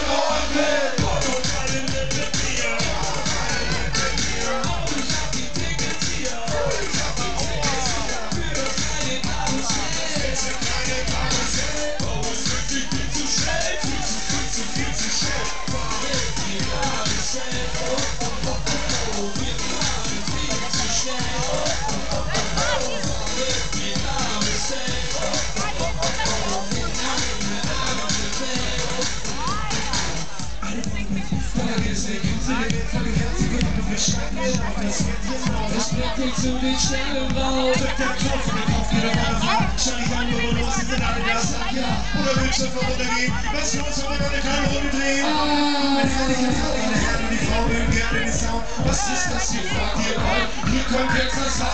Yeah. Ich dich zu den Sternen raus. Drück der Knopf in den Kopf, jeder Mann sagt, schau dich an, wo los sind denn alle, sagt ja. Oder willst du voruntergehen? Was los, aber wir eine kleine Runde drehen? Eine herrliche Frau, eine Herren, die Frau mögen gerne den Sound. Was ist das hier? Fragt ihr mal. Hier kommt jetzt das Haupt.